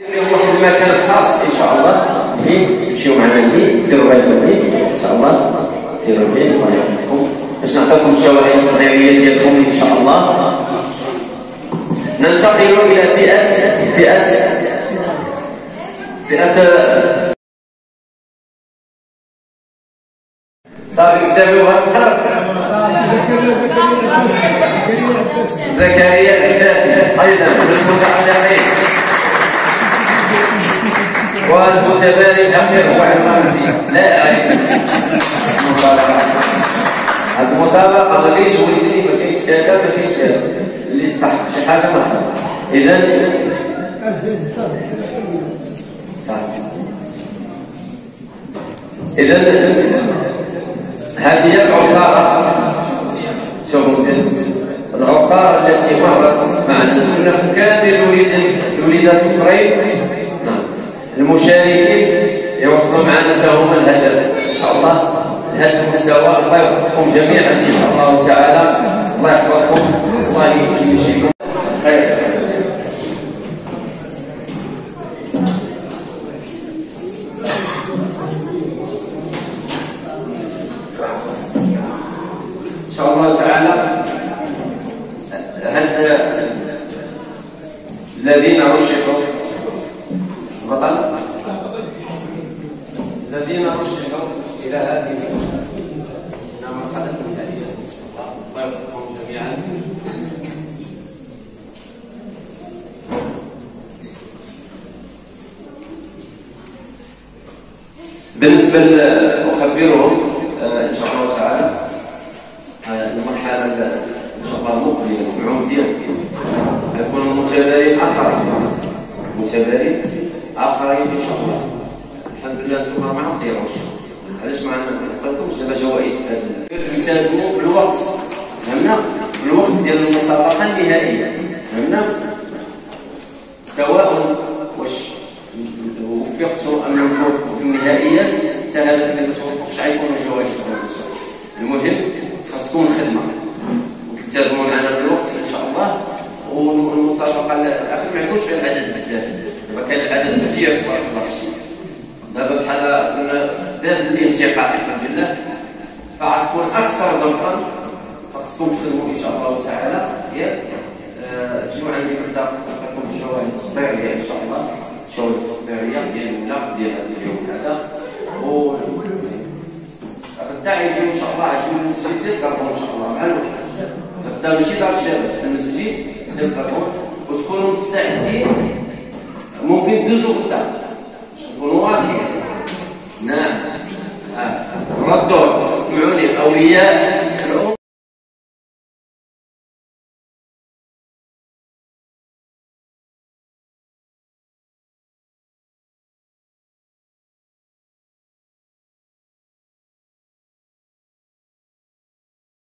واحد المكان خاص إن شاء الله. فين تمشيو معنا ليه ديروا بالكم إن شاء الله. سيروا فين الله يحفظكم. باش نعطيكم الشواهد التقديريه ديالكم إن شاء الله. ننتقل إلى فئه فئه فئه صافي كتابوها زكريا العباسي أيضا المتعلقين والمتبادل الاخير هو عمران لا اعرف المسابقه المسابقه ما كاينش وليدني ما كذا ما كذا اللي صح شي حاجة ما اذا اذا هذه هي العصاره شوفوا العصاره التي مرت مع المسلمين كامل الوليدات الاخرين نعم. المشاركين يوصلوا معنا هما الهدف. إن شاء الله لهذا المستوى الله يوفقكم جميعا. إن شاء الله تعالى الله يحفظكم. الله يجزيكم خير. إن شاء الله تعالى الذين رشحوا؟ بطل الذين رشحوا إلى هذه المرحله الثانية الله يوفقهم جميعا. بالنسبة اخبرهم إن شاء الله تعالى المرحله إن شاء الله المقبله اسمعوا مزيان يكون متبارين آخرين. متبارين آخرين إن شاء الله. لله أنتم ما تضيعوش علاش ما نعطيكمش دابا جوائز التزموا في الوقت. فهمنا؟ الوقت ديال المسابقة النهائية. فهمنا؟ سواء واش وفقتوا أم لم توفقوا في النهائيات حتى هذا اللي ما توفقش غيكونوا جوائز. المهم خاصكم الخدمة. وتلتزموا معنا بالوقت إن شاء الله. والمسابقة الاخيره ما يكونش فيها العدد بزاف. دابا كان العدد مزيان تبارك الله دابا بحال داز الانتقاء الحمد لله. فغتكون أكثر ضغطا فخصكم تخدموا إن شاء الله تعالى. ياك تجيو عندي غدا نعطيكم شواهد تقديرية إن شاء الله. شواهد تقديرية ديال الأولى ديال هذا اليوم هذا. و غدا عايزين إن شاء الله عايزين المسجد ديال زربون إن شاء الله مع الوقت. غدا ماشي دار الشباب المسجد ديال زربون وتكونوا مستعدين. ممكن تدوزوا غدا. واضحين